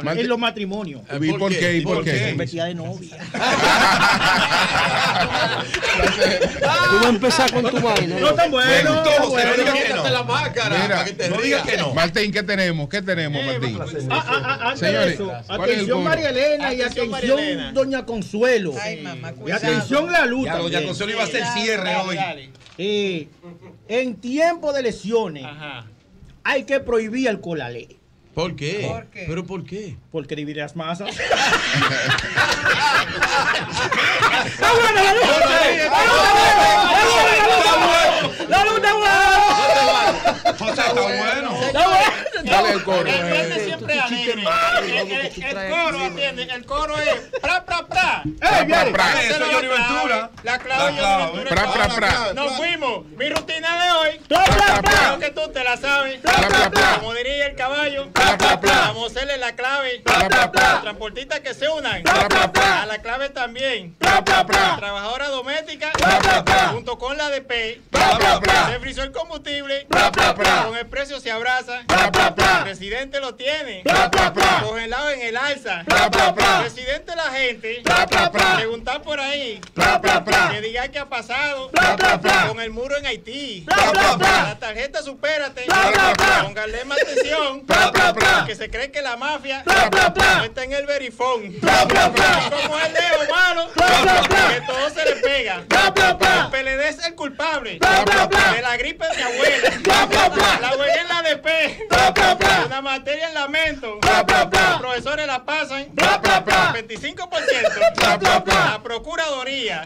culpable. en los matrimonios. ¿Y por qué? ¿Y por qué? Vestida de novia. Tú vas a empezar con tu vaina. No tan bueno. No digas que Quítate la máscara. Mira, para que te no rías. digas que no. Martín, ¿qué tenemos? ¿Qué tenemos, Martín? Ah, ah, ah, Señores, eso, ¿cuál es el atención? María Elena y Atención. Doña Consuelo. Ay, mamá, Y atención la luz. Ya, doña. Consuelo iba a hacer cierre Dale, hoy. dale. Eh, en tiempo de lesiones Ajá. hay que prohibir el colalé. ¿Por qué? ¿Por qué? ¿Pero por qué? Porque divide las masas. ¡La luz está buena! O sea, está bueno. ¡Está buena! Dale el coro. El viernes siempre alegre. El, el- el coro, atiende. El coro es pra, pra, pra. ¡Eh, viene! pra. Eso es Johnny Ventura. La clave La Pra, pra, pra. Nos fuimos. Mi rutina de hoy. ¡Pra, pra, pra! Creo que tú te la sabes. Pra, pra, pra. Como diría el caballo. Pra, pra, pra. Vamos a hacerle la clave. Transportistas que se unan. A la clave también. Trabajadora doméstica. Junto con la DP. Se frizó el combustible. Con el precio se abraza. El presidente lo tiene. Congelado en el alza. Pra. Presidente la gente. Preguntar por ahí. Que diga qué ha pasado. Con el muro en Haití. La tarjeta supérate. Más atención. Pra, pra, pra. Que se cree que la mafia no está en el verifón. Como el dedo malo. Que todo se le pega. El PLD es el culpable. De la gripe de mi abuela. La huella en la DP. Una materia en lamento. Los profesores la pasan. Pra, pra, pra. 25%. Pra, pra, pra.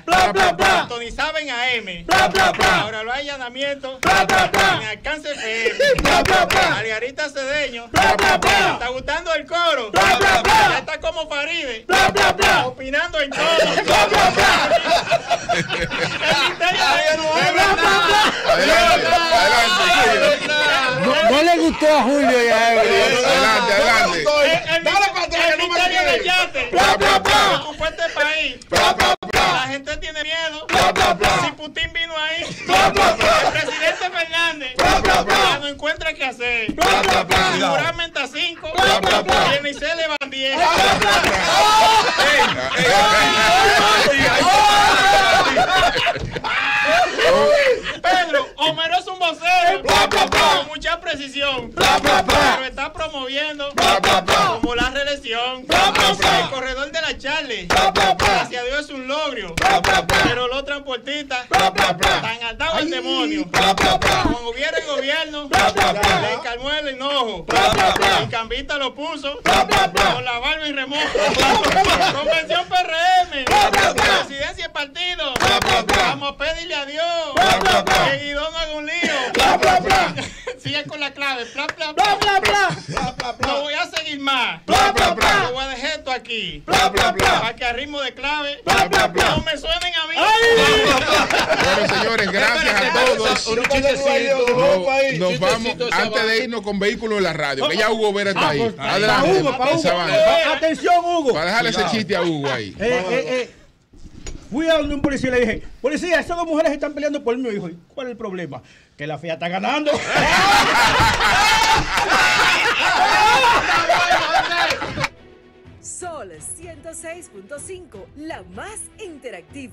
La pra, pra. Sintonizaban a M. Pra, pra, pra. Ahora pra, pra. En Pra, pra, pra. Margarita Cedeño. ¿Está gustando el coro? Ya está como Faride. Opinando en todo. El misterio de. Adelante, adelante. No, le gustó a Julio ya. Adelante, adelante. El, el, Dale para atrás, el misterio del yate. Pra. Ocupó este país. La gente tiene miedo. Si Putin vino ahí. El presidente Fernández. Pra, pra, pra. Ya no pra. Seguramente a cinco. Se le van diez. Pedro, Homero es un vocero. Con mucha precisión. Pero está promoviendo. El corredor de la Charlie. Gracias a Dios es un logro. Pero los transportistas están atados al demonio. Como hubiera el gobierno, le calmó el enojo. Y Cambista lo puso con la barba y remojo. Convención PRM. Presidencia y partido. Vamos a pedirle a Dios que haga un lío. Sigue con la clave. Pla, pla, ¡Bla, pla. bla, bla! No voy a seguir más. Bla, bla, bla. Yo voy a dejar esto aquí. Bla, bla, bla. Para que a ritmo de clave Bla, bla, bla. no me suenen a mí. Bueno, señores, gracias a todos. Un chistecito. Nos, vamos antes de irnos con vehículos en la radio, que ya Hugo Vera está Ah, ahí. para Adelante. Hugo, para Hugo. Sabana. Pa- Atención, Hugo. Para dejarle ese chiste a Hugo ahí. Eh, eh, eh. Fui a donde un policía y le dije, policía, esas dos mujeres están peleando por mí. Y dijo, "¿Y ¿cuál es el problema? Que la fea está ganando. Sol 106.5, la más interactiva.